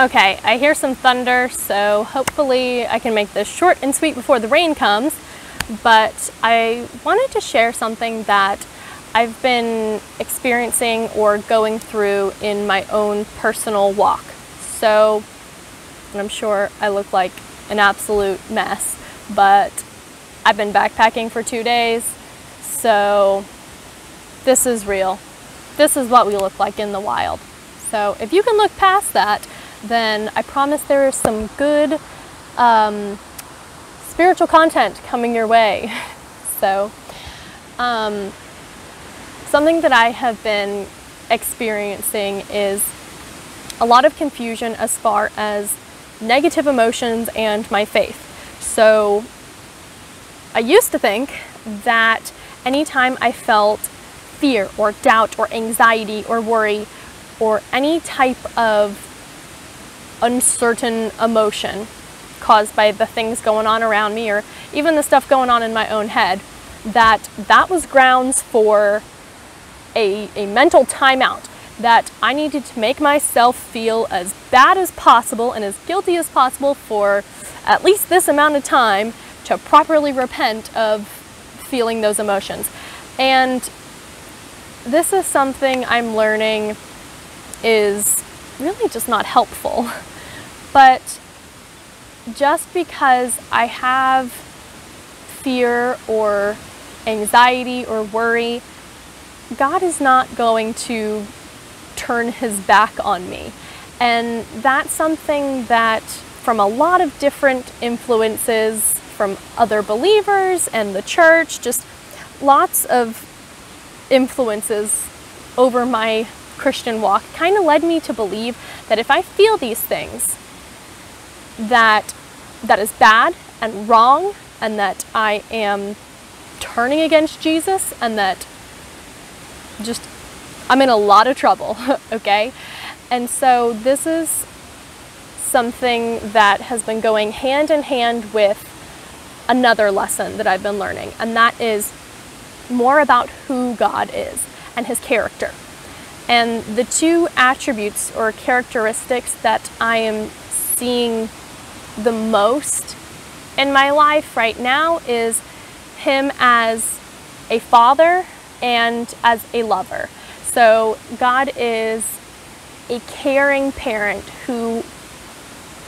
Okay, I hear some thunder, so hopefully I can make this short and sweet before the rain comes. But I wanted to share something that I've been experiencing or going through in my own personal walk. So, I'm sure I look like an absolute mess, but I've been backpacking for two days, so this is real. This is what we look like in the wild. So if you can look past that, then I promise there is some good um, spiritual content coming your way. So, um, something that I have been experiencing is a lot of confusion as far as negative emotions and my faith. So, I used to think that anytime I felt fear or doubt or anxiety or worry or any type of uncertain emotion caused by the things going on around me or even the stuff going on in my own head, that that was grounds for a, a mental timeout that I needed to make myself feel as bad as possible and as guilty as possible for at least this amount of time to properly repent of feeling those emotions. And this is something I'm learning is really just not helpful. But just because I have fear or anxiety or worry, God is not going to turn his back on me. And that's something that, from a lot of different influences from other believers and the church, just lots of influences over my Christian walk, kind of led me to believe that if I feel these things, that that is bad and wrong and that I am turning against Jesus and that just I'm in a lot of trouble, okay? And so this is something that has been going hand in hand with another lesson that I've been learning, and that is more about who God is and his character. And the two attributes or characteristics that I am seeing the most in my life right now is him as a father and as a lover. So God is a caring parent who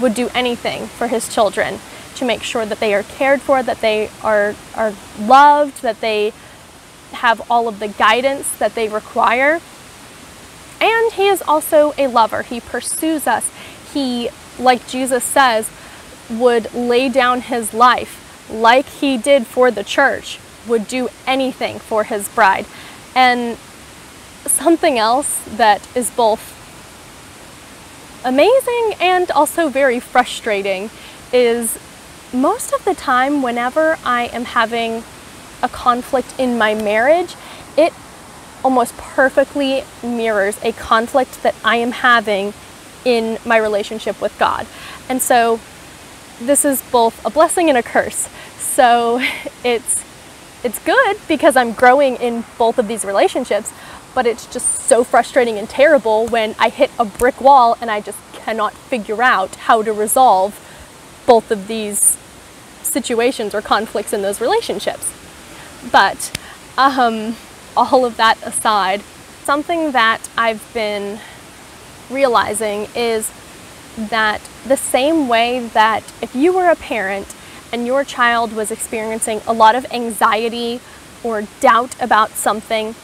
would do anything for his children to make sure that they are cared for, that they are, are loved, that they have all of the guidance that they require. And he is also a lover. He pursues us. He, like Jesus says, would lay down his life like he did for the church, would do anything for his bride. And something else that is both amazing and also very frustrating is most of the time, whenever I am having a conflict in my marriage, it almost perfectly mirrors a conflict that I am having in my relationship with God. And so this is both a blessing and a curse. So it's it's good because I'm growing in both of these relationships, but it's just so frustrating and terrible when I hit a brick wall and I just cannot figure out how to resolve both of these situations or conflicts in those relationships. But um, all of that aside, something that I've been realizing is that the same way that if you were a parent and your child was experiencing a lot of anxiety or doubt about something,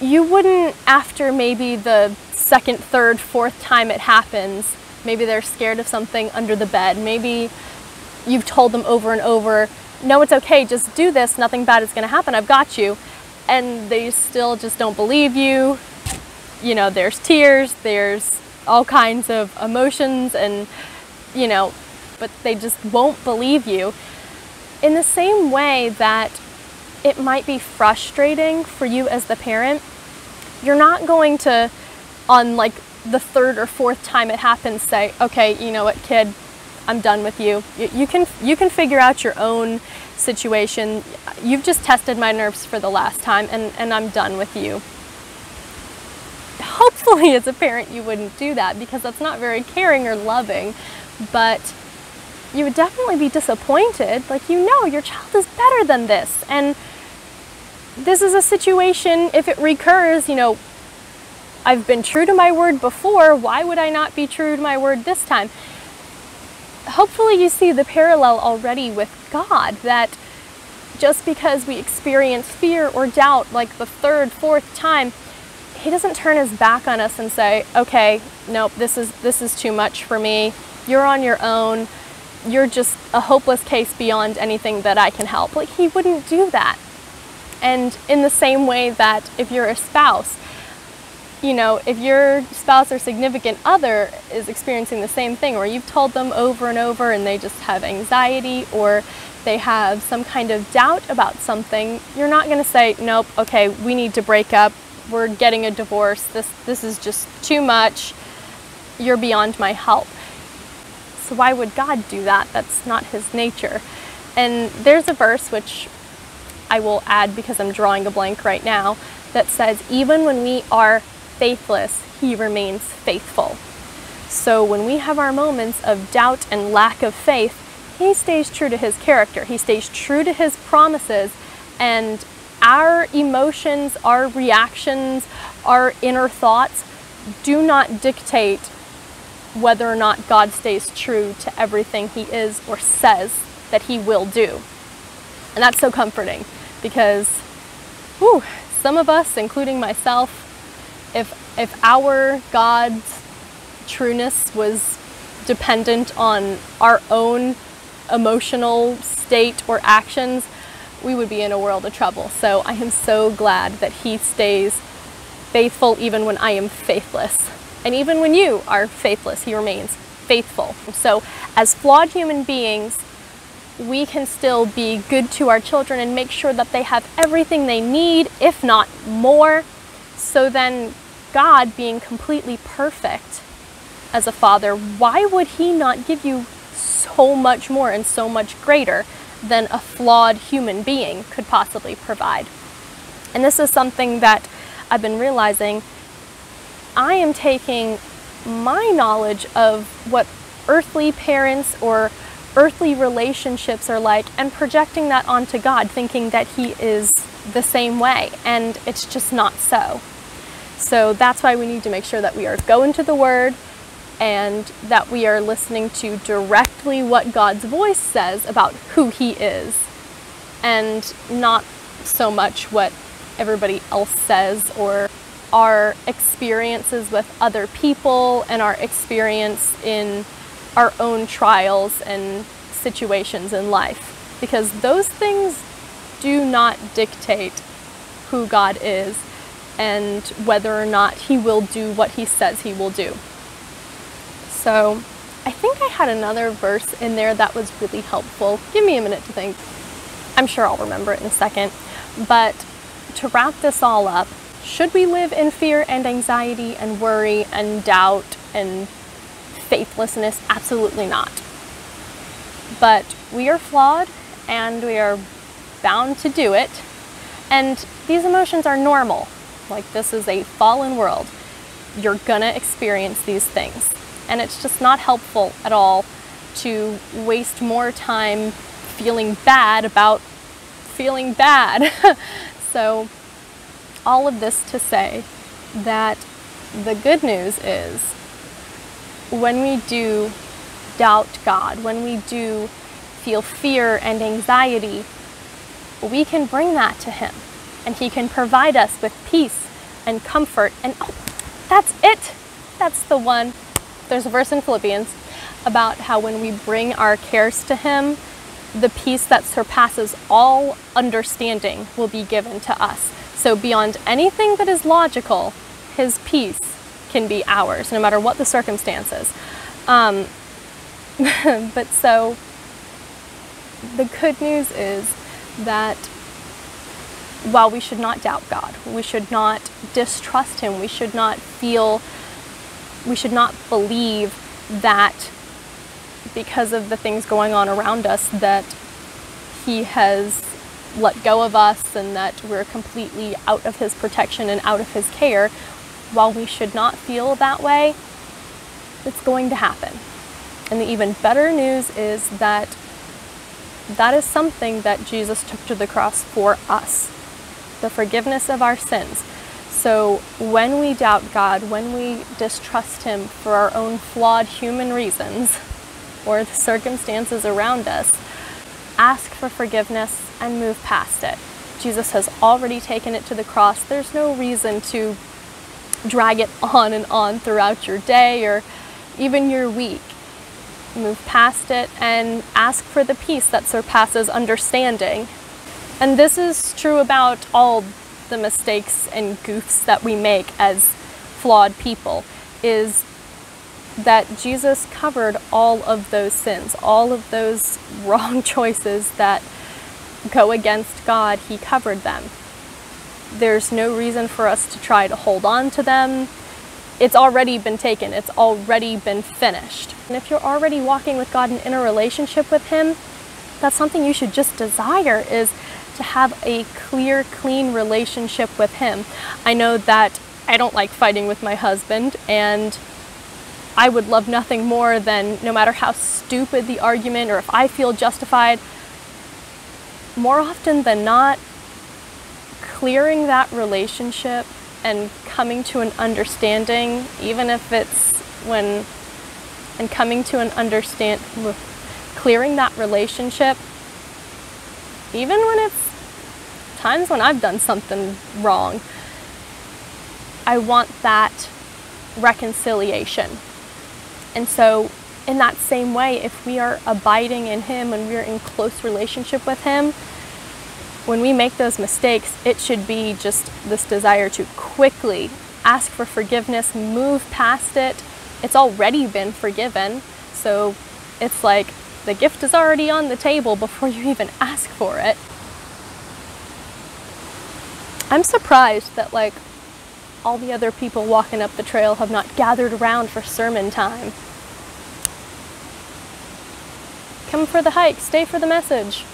you wouldn't, after maybe the second, third, fourth time it happens, maybe they're scared of something under the bed, maybe you've told them over and over, no, it's okay, just do this, nothing bad is going to happen, I've got you. And they still just don't believe you. You know, there's tears, there's all kinds of emotions and, you know, but they just won't believe you. In the same way that it might be frustrating for you as the parent, you're not going to, on like the third or fourth time it happens, say, okay, you know what, kid, I'm done with you. You, you can you can figure out your own situation. You've just tested my nerves for the last time, and, and I'm done with you hopefully, as a parent, you wouldn't do that because that's not very caring or loving. But you would definitely be disappointed. Like, you know, your child is better than this. And this is a situation, if it recurs, you know, I've been true to my word before, why would I not be true to my word this time? Hopefully, you see the parallel already with God that just because we experience fear or doubt like the third, fourth time, he doesn't turn his back on us and say, "Okay, nope, this is this is too much for me. You're on your own. You're just a hopeless case beyond anything that I can help." Like he wouldn't do that. And in the same way that if you're a spouse, you know, if your spouse or significant other is experiencing the same thing, or you've told them over and over and they just have anxiety or they have some kind of doubt about something, you're not going to say, nope, okay, we need to break up. We're getting a divorce. This, this is just too much. You're beyond my help. So, why would God do that? That's not his nature. And there's a verse which I will add because I'm drawing a blank right now that says, even when we are faithless, he remains faithful. So, when we have our moments of doubt and lack of faith, he stays true to his character, he stays true to his promises, and our emotions, our reactions, our inner thoughts do not dictate whether or not God stays true to everything he is or says that he will do. And that's so comforting because whew, some of us, including myself, if if our God's trueness was dependent on our own emotional state or actions, we would be in a world of trouble. So I am so glad that He stays faithful even when I am faithless. And even when you are faithless, He remains faithful. So, as flawed human beings, we can still be good to our children and make sure that they have everything they need, if not more. So then, God, being completely perfect as a father, why would He not give you so much more and so much greater than a flawed human being could possibly provide. And this is something that I've been realizing. I am taking my knowledge of what earthly parents or earthly relationships are like and projecting that onto God, thinking that He is the same way. And it's just not so. So that's why we need to make sure that we are going to the Word, and that we are listening to directly what God's voice says about who He is and not so much what everybody else says or our experiences with other people and our experience in our own trials and situations in life. Because those things do not dictate who God is and whether or not He will do what He says He will do. So I think I had another verse in there that was really helpful. Give me a minute to think. I'm sure I'll remember it in a second. But to wrap this all up, should we live in fear and anxiety and worry and doubt and faithlessness? Absolutely not. But we are flawed and we are bound to do it. And these emotions are normal. Like, this is a fallen world. You're gonna experience these things and it's just not helpful at all to waste more time feeling bad about feeling bad. so, all of this to say that the good news is when we do doubt God, when we do feel fear and anxiety, we can bring that to Him and He can provide us with peace and comfort. And oh, that's it! That's the one there's a verse in Philippians about how when we bring our cares to Him, the peace that surpasses all understanding will be given to us. So, beyond anything that is logical, His peace can be ours, no matter what the circumstances. Um, but so, the good news is that while we should not doubt God, we should not distrust Him, we should not feel we should not believe that because of the things going on around us that he has let go of us and that we're completely out of his protection and out of his care. while we should not feel that way, it's going to happen. And the even better news is that that is something that Jesus took to the cross for us the forgiveness of our sins. So when we doubt God, when we distrust Him for our own flawed human reasons or the circumstances around us, ask for forgiveness and move past it. Jesus has already taken it to the cross. There's no reason to drag it on and on throughout your day or even your week. Move past it and ask for the peace that surpasses understanding. And this is true about all the mistakes and goofs that we make as flawed people is that Jesus covered all of those sins, all of those wrong choices that go against God, He covered them. There's no reason for us to try to hold on to them. It's already been taken, it's already been finished. And if you're already walking with God and in a relationship with Him, that's something you should just desire is to have a clear, clean relationship with Him. I know that I don't like fighting with my husband, and I would love nothing more than no matter how stupid the argument or if I feel justified, more often than not, clearing that relationship and coming to an understanding, even if it's when, and coming to an understand, clearing that relationship, even when it's times when I've done something wrong, I want that reconciliation. And so, in that same way, if we are abiding in Him and we're in close relationship with Him, when we make those mistakes, it should be just this desire to quickly ask for forgiveness, move past it. It's already been forgiven. So it's like the gift is already on the table before you even ask for it. I'm surprised that like all the other people walking up the trail have not gathered around for sermon time. Come for the hike, stay for the message.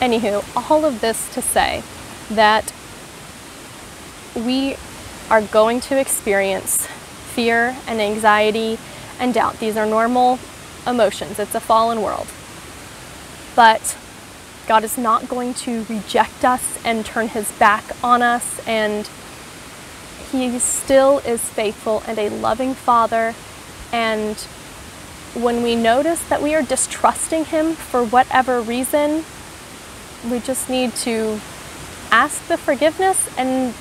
Anywho, all of this to say that we are going to experience fear and anxiety and doubt. These are normal emotions. It's a fallen world. But God is not going to reject us and turn his back on us, and he still is faithful and a loving Father. And when we notice that we are distrusting him for whatever reason, we just need to ask the forgiveness and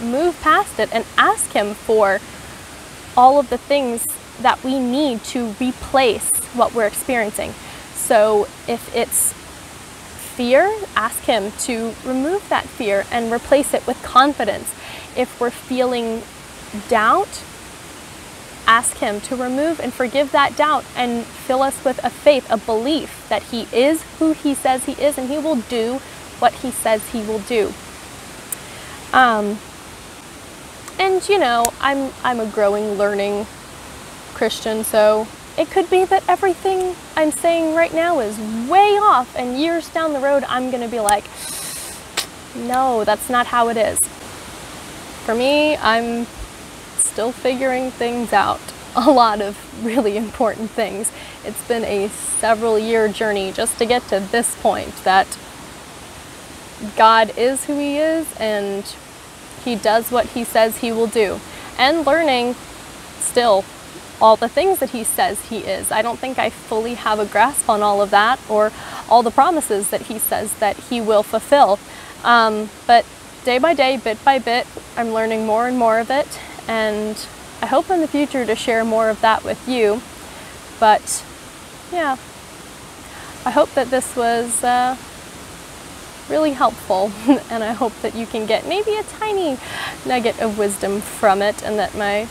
move past it and ask Him for all of the things that we need to replace what we're experiencing. So if it's fear, ask Him to remove that fear and replace it with confidence. If we're feeling doubt, ask Him to remove and forgive that doubt and fill us with a faith, a belief that He is who He says He is and He will do what He says He will do. Um, and you know, I'm I'm a growing, learning Christian, so it could be that everything I'm saying right now is way off, and years down the road, I'm gonna be like, no, that's not how it is. For me, I'm still figuring things out. A lot of really important things. It's been a several year journey just to get to this point that God is who He is and He does what He says He will do. And learning still all the things that He says He is. I don't think I fully have a grasp on all of that or all the promises that He says that He will fulfill. Um, but day by day, bit by bit, I'm learning more and more of it and I hope in the future to share more of that with you. But yeah, I hope that this was uh, really helpful, and I hope that you can get maybe a tiny nugget of wisdom from it, and that my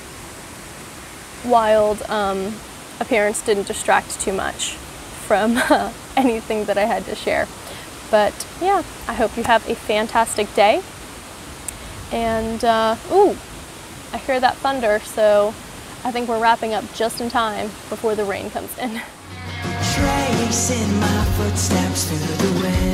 wild um, appearance didn't distract too much from uh, anything that I had to share. But yeah, I hope you have a fantastic day. And, uh, ooh, I hear that thunder, so I think we're wrapping up just in time before the rain comes in. Tracing my footsteps through the wind.